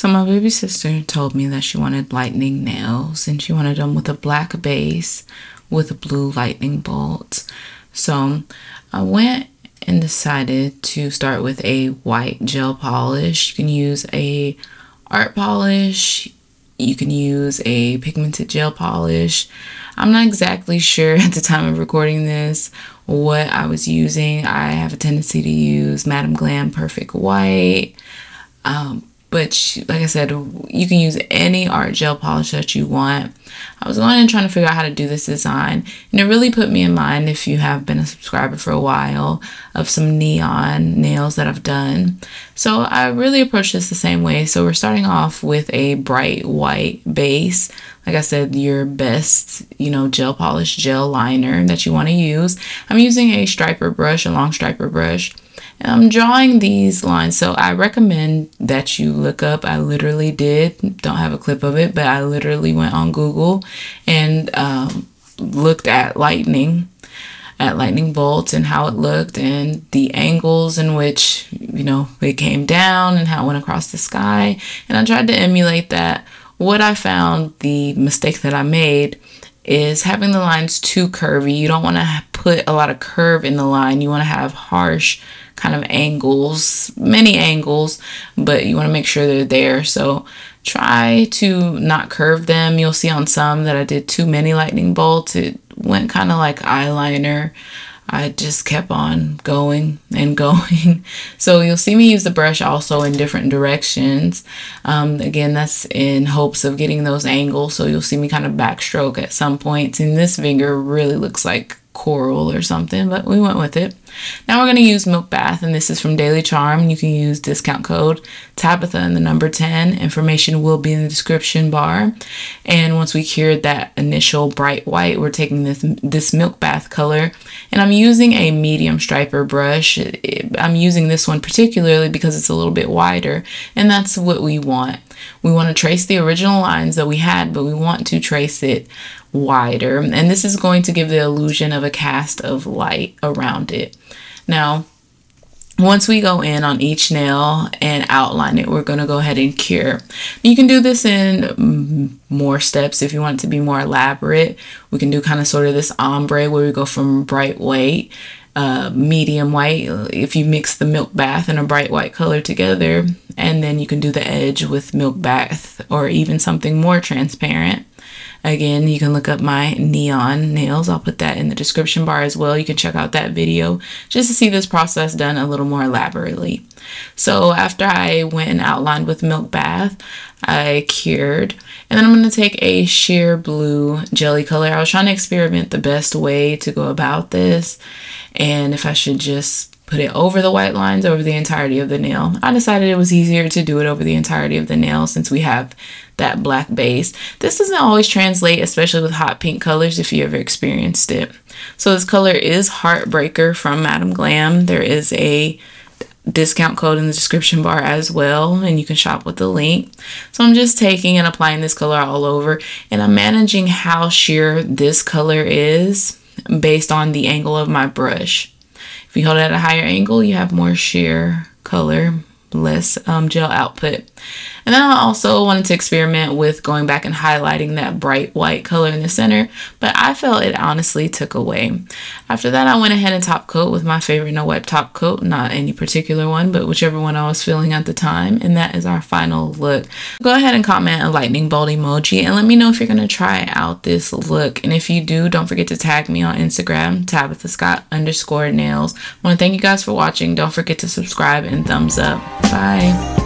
So my baby sister told me that she wanted lightning nails and she wanted them with a black base with a blue lightning bolt. So I went and decided to start with a white gel polish. You can use a art polish, you can use a pigmented gel polish. I'm not exactly sure at the time of recording this what I was using. I have a tendency to use Madame Glam Perfect White. Um, but she, like I said, you can use any art gel polish that you want. I was going and trying to figure out how to do this design, and it really put me in mind if you have been a subscriber for a while of some neon nails that I've done. So I really approached this the same way. So we're starting off with a bright white base. Like I said, your best, you know, gel polish gel liner that you want to use. I'm using a striper brush, a long striper brush. I'm drawing these lines, so I recommend that you look up. I literally did, don't have a clip of it, but I literally went on Google and um, looked at lightning, at lightning bolts and how it looked and the angles in which, you know, it came down and how it went across the sky. And I tried to emulate that. What I found, the mistake that I made, is having the lines too curvy. You don't want to put a lot of curve in the line. You want to have harsh kind of angles, many angles, but you want to make sure they're there. So try to not curve them. You'll see on some that I did too many lightning bolts. It went kind of like eyeliner. I just kept on going and going. So you'll see me use the brush also in different directions. Um, again, that's in hopes of getting those angles. So you'll see me kind of backstroke at some points. And this finger really looks like coral or something, but we went with it. Now we're going to use Milk Bath, and this is from Daily Charme. You can use discount code Tabytha and the number 10. Information will be in the description bar. And once we cured that initial bright white, we're taking this, this Milk Bath color, and I'm using a medium striper brush. I'm using this one particularly because it's a little bit wider, and that's what we want. We want to trace the original lines that we had, but we want to trace it wider. And this is going to give the illusion of a cast of light around it. Now, once we go in on each nail and outline it, we're going to go ahead and cure. You can do this in more steps if you want it to be more elaborate. We can do kind of sort of this ombre where we go from bright white, uh, medium white, if you mix the milk bath and a bright white color together, and then you can do the edge with milk bath or even something more transparent. Again, you can look up my neon nails. I'll put that in the description bar as well. You can check out that video just to see this process done a little more elaborately. So after I went and outlined with Milk Bath, I cured. And then I'm going to take a sheer blue jelly color. I was trying to experiment the best way to go about this and if I should just put it over the white lines over the entirety of the nail. I decided it was easier to do it over the entirety of the nail since we have that black base. This doesn't always translate, especially with hot pink colors if you ever experienced it. So this color is Heartbreaker from Madame Glam. There is a discount code in the description bar as well and you can shop with the link so i'm just taking and applying this color all over and i'm managing how sheer this color is based on the angle of my brush if you hold it at a higher angle you have more sheer color less um, gel output. And then I also wanted to experiment with going back and highlighting that bright white color in the center, but I felt it honestly took away. After that, I went ahead and top coat with my favorite no wipe top coat, not any particular one, but whichever one I was feeling at the time. And that is our final look. Go ahead and comment a lightning bolt emoji and let me know if you're going to try out this look. And if you do, don't forget to tag me on Instagram, Tabytha Scott underscore nails. I want to thank you guys for watching. Don't forget to subscribe and thumbs up. Bye.